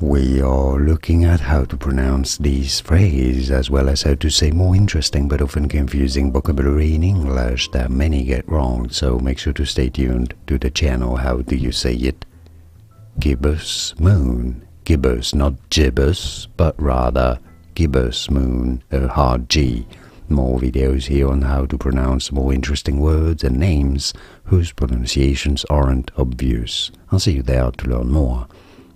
we are looking at how to pronounce these phrases as well as how to say more interesting but often confusing vocabulary in English that many get wrong, so make sure to stay tuned to the channel. How do you say it? Gibbous moon. Gibbous, not gibbous, but rather gibbous moon, a hard G. More videos here on how to pronounce more interesting words and names whose pronunciations aren't obvious. I'll see you there to learn more.